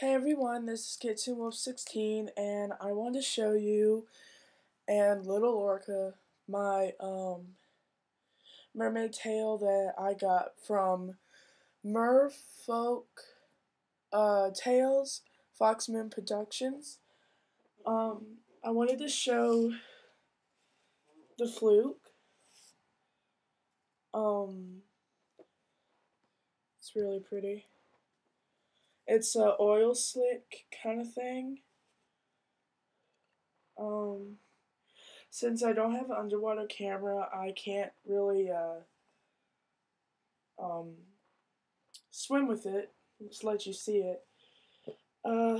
Hey everyone, this is Kitsune Wolf 16 and I wanted to show you and Little Orca my um, mermaid tail that I got from Merfolk uh, Tails Foxman Productions. Um, I wanted to show the fluke. Um, it's really pretty. It's a oil slick kind of thing. Um, since I don't have an underwater camera, I can't really uh, um, swim with it. Just let you see it. Uh,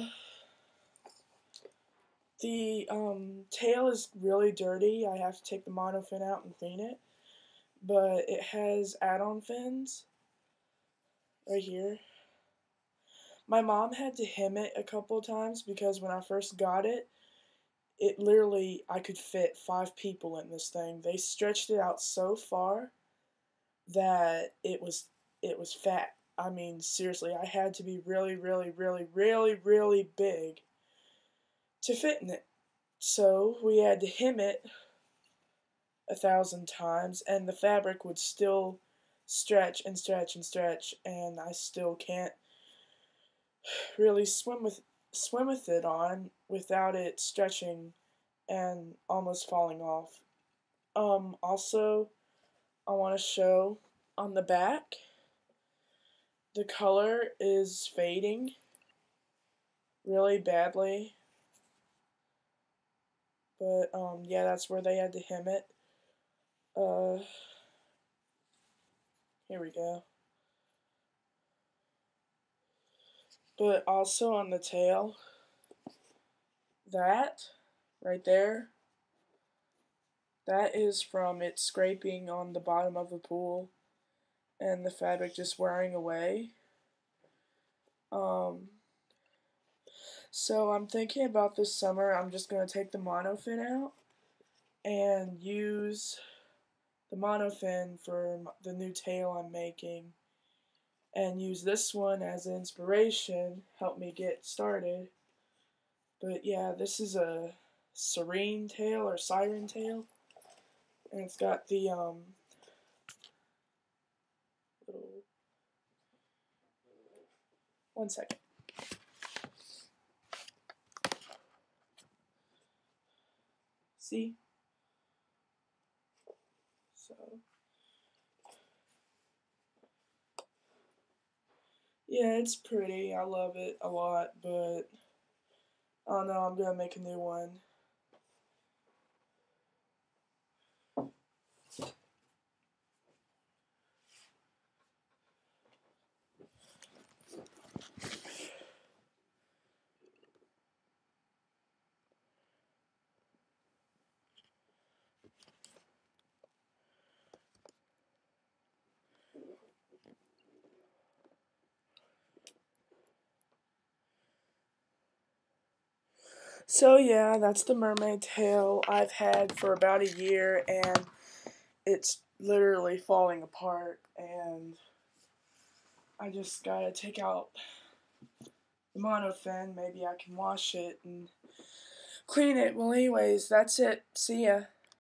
the um, tail is really dirty. I have to take the monofin out and clean it. But it has add-on fins right here. My mom had to hem it a couple times because when I first got it, it literally I could fit five people in this thing. They stretched it out so far that it was it was fat. I mean, seriously, I had to be really, really, really, really, really big to fit in it. So we had to hem it a thousand times, and the fabric would still stretch and stretch and stretch, and I still can't really swim with swim with it on without it stretching and almost falling off. Um, also, I want to show on the back, the color is fading really badly. But, um, yeah, that's where they had to hem it. Uh, here we go. But also on the tail, that right there, that is from it scraping on the bottom of the pool and the fabric just wearing away. Um, so I'm thinking about this summer, I'm just going to take the monofin out and use the monofin for the new tail I'm making and use this one as inspiration, help me get started. But yeah, this is a serene tail or siren tail, and it's got the um little one second. See? So Yeah, it's pretty. I love it a lot, but I don't know. I'm gonna make a new one. So yeah, that's the mermaid tail I've had for about a year and it's literally falling apart and I just gotta take out the monofin, maybe I can wash it and clean it. Well anyways, that's it. See ya.